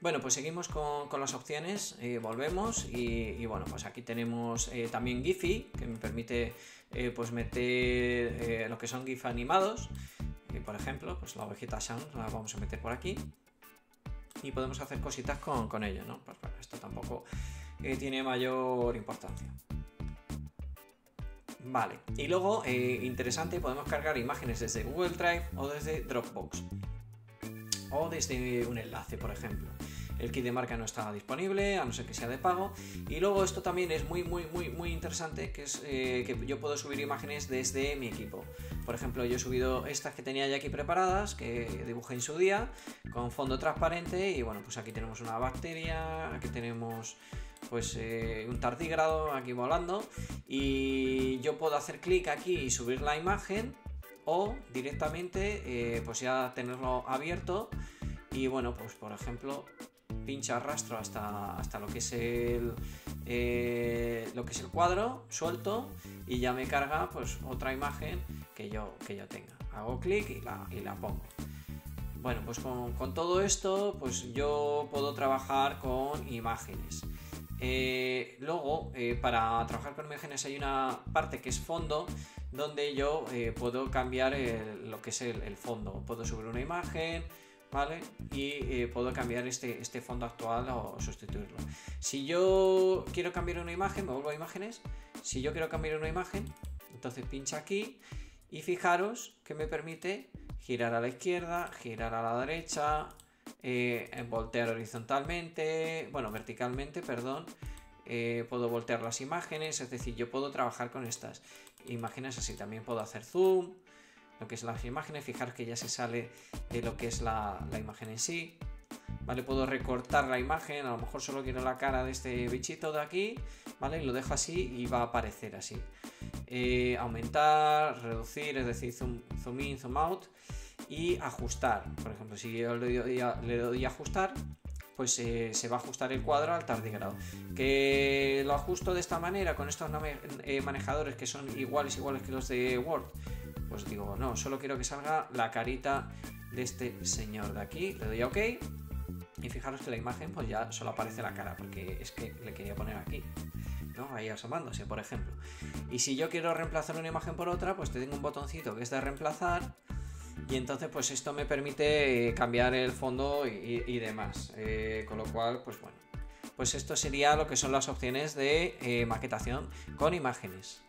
Bueno, pues seguimos con, las opciones, eh, volvemos y, bueno, pues aquí tenemos eh, también Giphy, que me permite eh, pues meter lo que son GIF animados, por ejemplo, pues la ovejita Sound la vamos a meter por aquí y podemos hacer cositas con, con ello, ¿no? Pues bueno, esto tampoco tiene mayor importancia. Vale, y luego, interesante, podemos cargar imágenes desde Google Drive o desde Dropbox o desde un enlace, por ejemplo el kit de marca no está disponible, a no ser que sea de pago. Y luego esto también es muy, muy, muy, muy interesante, que es eh, que yo puedo subir imágenes desde mi equipo. Por ejemplo, yo he subido estas que tenía ya aquí preparadas, que dibujé en su día, con fondo transparente. Y bueno, pues aquí tenemos una bacteria, aquí tenemos pues eh, un tardígrado aquí volando. Y yo puedo hacer clic aquí y subir la imagen o directamente eh, pues ya tenerlo abierto y bueno pues por ejemplo pincha arrastro hasta, hasta lo que es el eh, lo que es el cuadro suelto y ya me carga pues otra imagen que yo, que yo tenga. Hago clic y la, y la pongo. Bueno pues con, todo esto pues yo puedo trabajar con imágenes. Eh, luego eh, para trabajar con imágenes hay una parte que es fondo donde yo puedo cambiar lo que es el fondo. Puedo subir una imagen ¿vale? Y eh, puedo cambiar este, este fondo actual o sustituirlo. Si yo quiero cambiar una imagen, me vuelvo a imágenes. Si yo quiero cambiar una imagen, entonces pincha aquí y fijaros que me permite girar a la izquierda, girar a la derecha, eh, voltear horizontalmente, bueno, verticalmente, perdón. Eh, puedo voltear las imágenes, es decir, yo puedo trabajar con estas imágenes así. También puedo hacer zoom, lo que es las imágenes, fijaros que ya se sale de lo que es la, imagen en sí. ¿Vale? Puedo recortar la imagen, a lo mejor solo quiero la cara de este bichito de aquí, ¿vale? Y lo dejo así y va a aparecer así. Eh, aumentar, reducir, es decir, zoom, in, zoom out y ajustar. Por ejemplo, si yo le doy, ajustar, pues eh, se va a ajustar el cuadro al tardigrado. Que lo ajusto de esta manera con estos eh, manejadores que son iguales iguales que los de Word pues digo, no, solo quiero que salga la carita de este señor de aquí. Le doy a OK. Y fijaros que la imagen pues ya solo aparece la cara, porque es que le quería poner aquí. ¿no? Ahí asomándose, por ejemplo. Y si yo quiero reemplazar una imagen por otra, pues tengo un botoncito que es de reemplazar. Y entonces, pues esto me permite cambiar el fondo y, demás. Eh, con lo cual, pues bueno. Pues esto sería lo que son las opciones de eh, maquetación con imágenes.